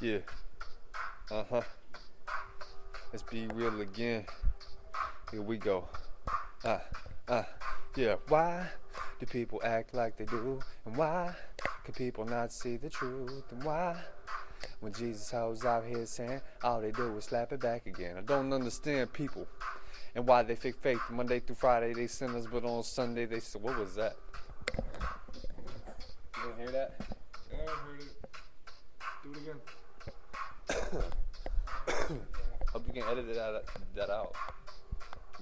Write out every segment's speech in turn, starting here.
Yeah. Uh huh. Let's be real again. Here we go. Uh, uh, yeah. Why do people act like they do? And why can people not see the truth? And why? When Jesus was out here saying all they do is slap it back again. I don't understand people and why they fake faith. Monday through Friday they sinners, but on Sunday they say, what was that? You didn't hear that? Yeah, I heard it. Do it again. Hope you can edit it out, that out.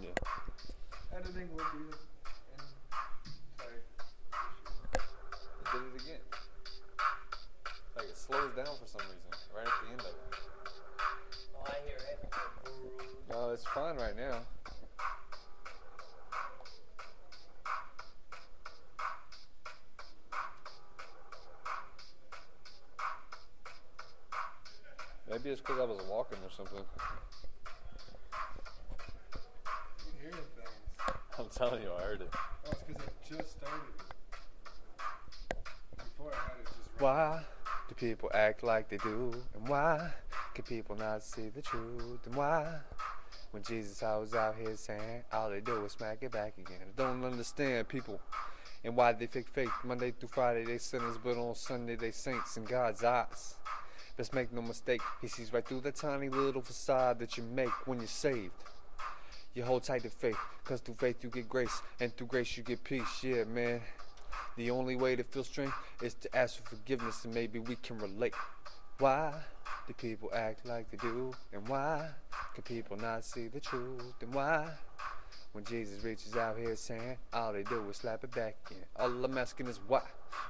Yeah. Editing will be. In, sorry. It did it again. Like it slows down for some reason, right at the end of it. Oh, I hear it. No, it's fine right now. Maybe it's because I was walking or something. You hearing things. I'm telling you, I heard it. Oh, it's because it just started. Before I had it just right. Why do people act like they do? And why can people not see the truth? And why, when Jesus I was out here saying all they do is smack it back again? I don't understand people and why they fake faith. Monday through Friday they sinners, but on Sunday they saints in God's eyes. Let's make no mistake, He sees right through the tiny little facade that you make when you're saved. You hold tight to faith, cause through faith you get grace, and through grace you get peace. Yeah, man. The only way to feel strength is to ask for forgiveness, and maybe we can relate. Why do people act like they do? And why can people not see the truth? And why, when Jesus reaches out here saying all they do is slap it back in? All I'm asking is why?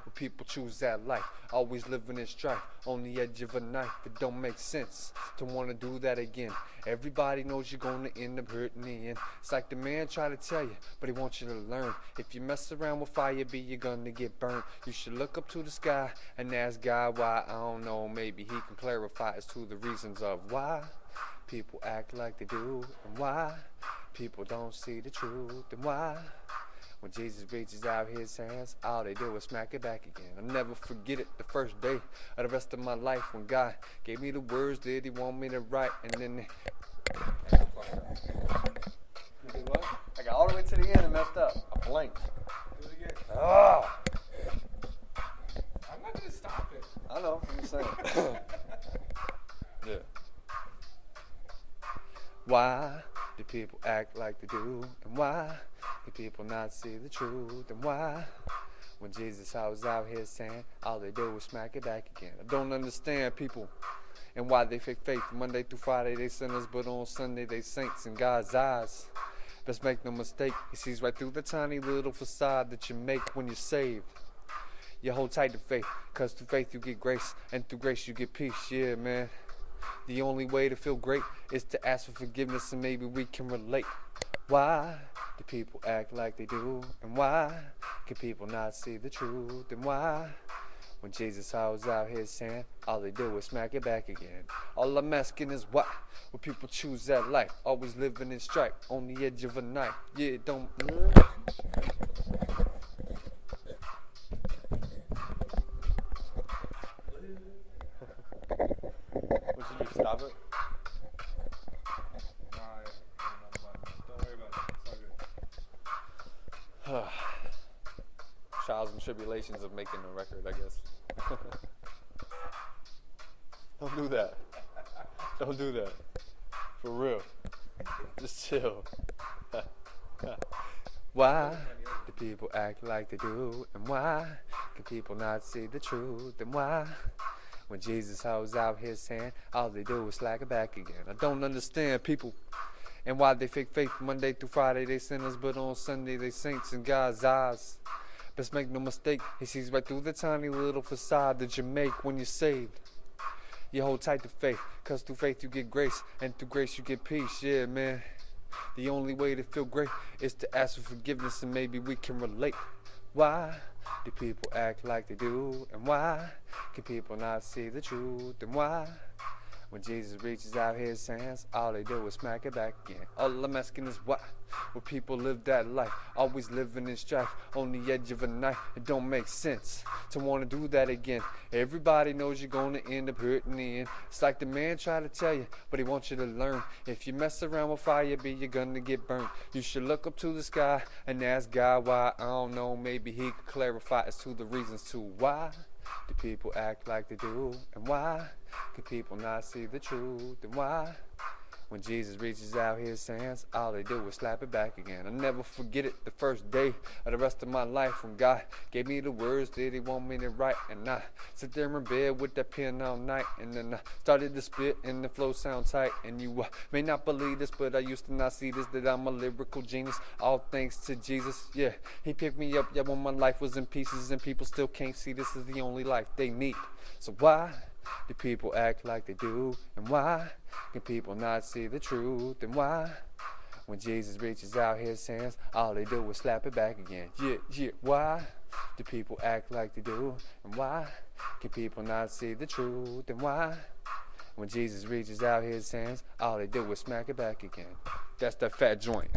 When people choose that life, always living in strife, on the edge of a knife, it don't make sense to want to do that again. Everybody knows you're going to end up hurting the end. It's like the man try to tell you, but he wants you to learn. If you mess around with fire, be you're gonna get burned. You should look up to the sky and ask God why. I don't know, maybe he can clarify as to the reasons of why people act like they do and why people don't see the truth and why. When Jesus reaches out his hands, all they do is smack it back again. I'll never forget it the first day of the rest of my life when God gave me the words that he want me to write. And then they... You did what? I got all the way to the end and messed up. I blinked. Do it again. Oh, I'm not gonna stop it. I know. I'm just saying. yeah. Why people act like they do? And why do people not see the truth? And why, when Jesus I was out here saying all they do is smack it back again? I don't understand people and why they fake faith. Monday through Friday they sinners, but on Sunday they saints in God's eyes. Let's make no mistake, He sees right through the tiny little facade that you make when you're saved. You hold tight to faith, cause through faith you get grace, and through grace you get peace. Yeah, man. The only way to feel great is to ask for forgiveness, and maybe we can relate. Why do people act like they do? And why can people not see the truth? And why, when Jesus was out here saying all they do is smack it back again? All I'm asking is why, when people choose that life, always living in strife on the edge of a knife. Yeah, don't. What should you stop it? Nah, I I don't know about it. Don't worry about it. It's all good. Trials and tribulations of making a record, I guess. Don't do that. Don't do that. For real. Just chill. why do people act like they do? And why can people not see the truth? And why, when Jesus I was out here saying all they do is slack it back again? I don't understand people and why they fake faith Monday through Friday they sinners, but on Sunday they saints in God's eyes. Let's make no mistake, He sees right through the tiny little facade that you make when you're saved. You hold tight to faith, cause through faith you get grace, and through grace you get peace. Yeah, man. The only way to feel great is to ask for forgiveness, and maybe we can relate. Why do people act like they do? And why can people not see the truth? And why, when Jesus reaches out his hands, all they do is smack it back again. All I'm asking is why? Will people live that life? Always living in strife on the edge of a knife. It don't make sense to want to do that again. Everybody knows you're gonna end up hurting the end. It's like the man tried to tell you, but he wants you to learn. If you mess around with fire, be you're gonna get burned. You should look up to the sky and ask God why. I don't know, maybe he could clarify as to the reasons to why. Do people act like they do? And why? Can people not see the truth? And why? When Jesus reaches out his hands, all they do is slap it back again. I'll never forget it the first day of the rest of my life when God gave me the words that he want me to write. And I sit there in bed with that pen all night. And then I started to spit and the flow sound tight. And you uh, may not believe this, but I used to not see this, that I'm a lyrical genius. All thanks to Jesus. Yeah, he picked me up, yeah, when my life was in pieces. And people still can't see this is the only life they need. So why? Do people act like they do? And why can people not see the truth? And why? When Jesus reaches out his hands, all they do is slap it back again. Yeah, yeah. Why do people act like they do? And why can people not see the truth? And why? When Jesus reaches out his hands, all they do is smack it back again. That's the fat joint.